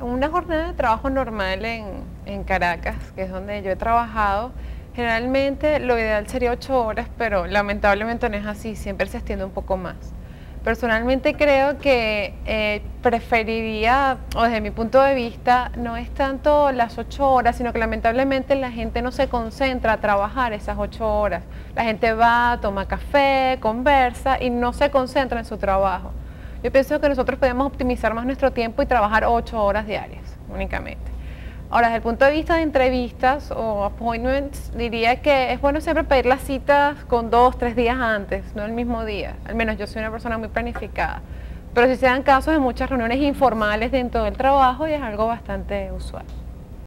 Una jornada de trabajo normal en, en Caracas, que es donde yo he trabajado, generalmente lo ideal sería ocho horas, pero lamentablemente no es así, siempre se extiende un poco más. Personalmente creo que eh, preferiría, o desde mi punto de vista, no es tanto las ocho horas, sino que lamentablemente la gente no se concentra a trabajar esas ocho horas. La gente va, toma café, conversa y no se concentra en su trabajo. Yo pienso que nosotros podemos optimizar más nuestro tiempo y trabajar ocho horas diarias únicamente. Ahora, desde el punto de vista de entrevistas o appointments, diría que es bueno siempre pedir las citas con dos, tres días antes, no el mismo día. Al menos yo soy una persona muy planificada. Pero si se dan casos de muchas reuniones informales dentro del trabajo y es algo bastante usual.